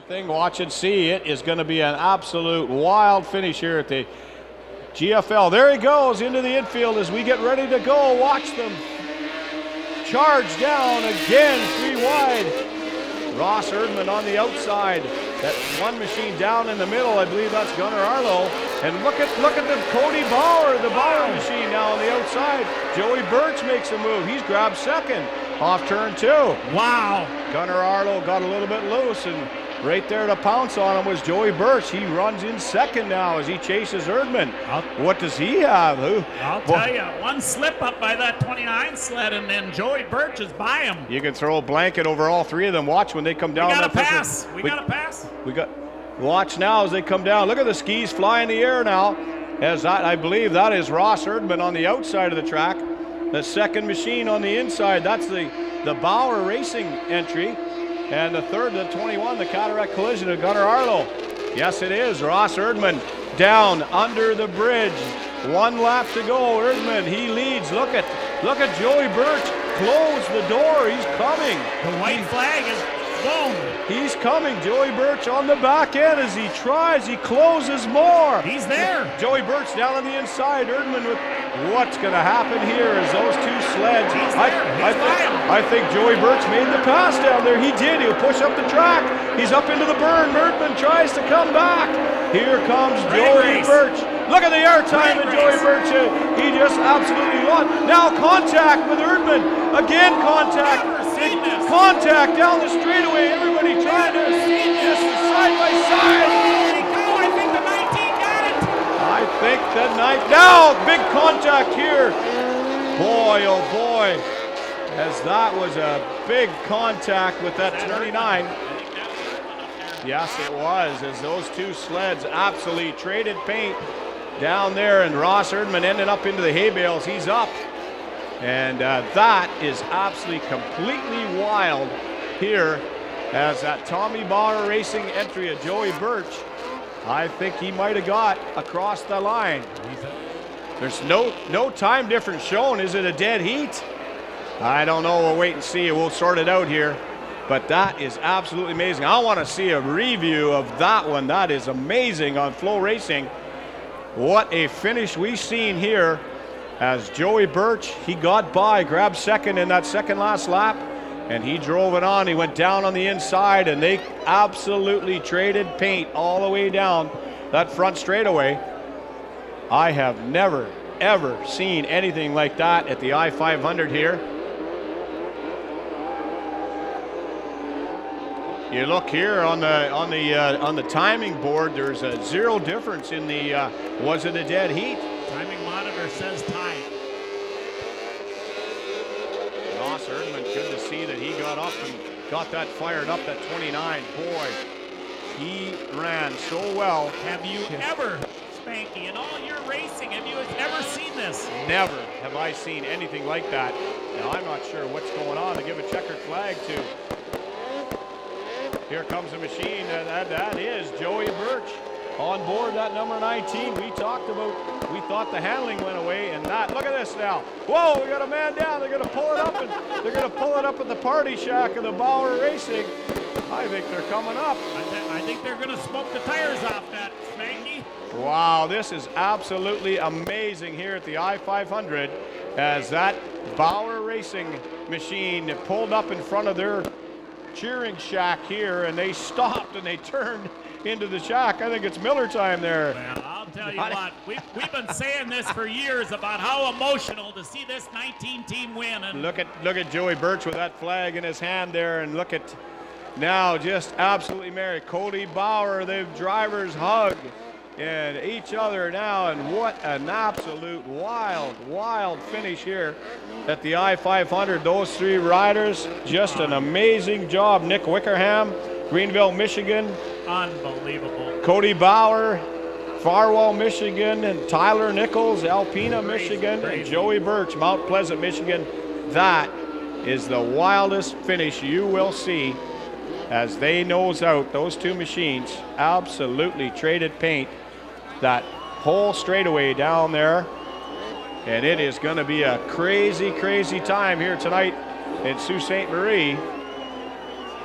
thing, watch and see. It is going to be an absolute wild finish here at the GFL. There he goes into the infield as we get ready to go. Watch them charge down again, three wide. Ross Erdman on the outside. That one machine down in the middle, I believe that's Gunnar Arlo. And look at look at the Cody Bauer, the Bauer machine now on the outside. Joey Burch makes a move. He's grabbed second off turn two. Wow. Gunnar Arlo got a little bit loose and Right there to pounce on him was Joey Burch. He runs in second now as he chases Erdman. I'll, what does he have? Who? I'll tell you, one slip up by that 29 sled, and then Joey Burch is by him. You can throw a blanket over all three of them. Watch when they come down. We got a pass. We, we got a pass. We got. Watch now as they come down. Look at the skis fly in the air now. As that, I believe that is Ross Erdman on the outside of the track. The second machine on the inside. That's the the Bauer Racing entry. And the third, the 21, the cataract collision of Gunnar Arlo. Yes, it is. Ross Erdman down under the bridge. One lap to go. Erdman, he leads. Look at look at Joey Burch. Close the door. He's coming. The white flag is He's coming. Joey Burch on the back end as he tries. He closes more. He's there. Joey Burch down on the inside. Erdman with what's going to happen here is those two sleds. He's I, there. He's I, think, I think Joey Burch made the pass down there. He did. He'll push up the track. He's up into the burn. Erdman tries to come back. Here comes Joey Burch. Look at the air time of Joey Burch. He just absolutely won. Now contact with Erdman. Again contact. Contact down the straightaway. Everybody trying to see this side by side I think that night. Now, big contact here. Boy, oh boy, as that was a big contact with that 29. Yes, it was, as those two sleds absolutely traded paint down there, and Ross Erdman ended up into the hay bales. He's up. And uh, that is absolutely completely wild here as that Tommy Bauer Racing entry of Joey Burch I think he might have got across the line. There's no no time difference shown. Is it a dead heat? I don't know. We'll wait and see. We'll sort it out here. But that is absolutely amazing. I want to see a review of that one. That is amazing on FLO Racing. What a finish we've seen here as Joey Burch, he got by, grabbed second in that second last lap and he drove it on. He went down on the inside, and they absolutely traded paint all the way down that front straightaway. I have never, ever seen anything like that at the I-500 here. You look here on the on the uh, on the timing board. There's a zero difference in the uh, was it a dead heat? Timing monitor says time. Ross Erdman, good to see that he got up and got that fired up, that 29. Boy, he ran so well. Have you ever, Spanky, in all your racing, have you ever seen this? Never have I seen anything like that. Now, I'm not sure what's going on to give a checkered flag to. Here comes the machine, and that, that is Joey Burch on board that number 19. We talked about, we thought the handling went away, and that, look at this now. Whoa, we got a man down. They're going to pull it up, and they're going to pull it up at the party shack of the Bauer Racing. I think they're coming up. I, th I think they're going to smoke the tires off that, Spanky. Wow, this is absolutely amazing here at the I-500 as that Bauer Racing machine pulled up in front of their cheering shack here, and they stopped and they turned into the shack. I think it's Miller time there. Well, I'll tell you what, we've, we've been saying this for years about how emotional to see this 19 team win. And look at look at Joey Burch with that flag in his hand there, and look at now just absolutely merry. Cody Bauer, the drivers hug and each other now, and what an absolute wild, wild finish here at the I-500. Those three riders, just an amazing job. Nick Wickerham, Greenville, Michigan, Unbelievable. Cody Bauer, Farwell, Michigan, and Tyler Nickels, Alpena, Michigan, crazy. and Joey Burch, Mount Pleasant, Michigan. That is the wildest finish you will see as they nose out those two machines. Absolutely traded paint that whole straightaway down there. And it is going to be a crazy, crazy time here tonight in Sault Ste. Marie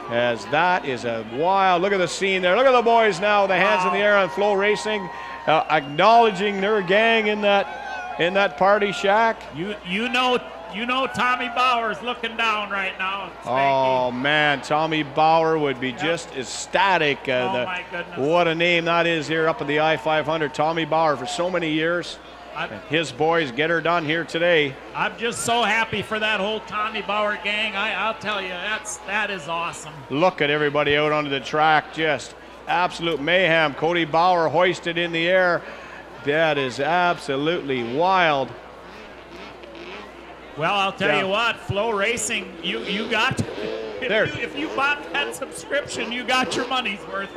As that is a wild look at the scene there. Look at the boys now, the hands in the air on FLO Racing, uh, acknowledging their gang in that in that party shack. You you know you know Tommy Bauer's looking down right now. Oh man, Tommy Bauer would be just ecstatic. Uh, Oh, the- my goodness. What a name that is here up at the I-500. Tommy Bauer for so many years. His boys get her done here today. I'm just so happy for that whole Tommy Bauer gang. I, I'll tell you, that's that is awesome. Look at everybody out onto the track, just absolute mayhem. Cody Bauer hoisted in the air. That is absolutely wild. Well, I'll tell Yeah. you what, FLO Racing, you you got if There. you, if you bought that subscription, you got your money's worth.